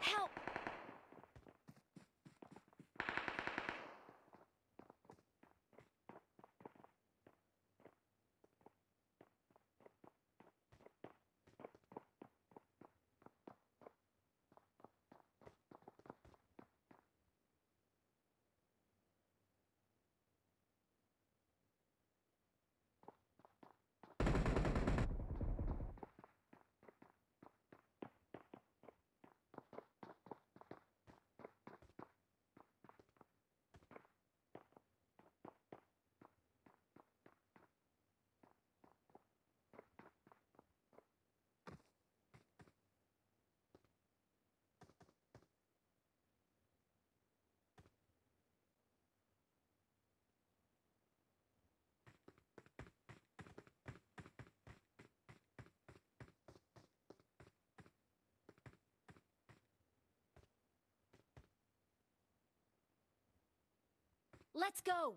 Help! Let's go!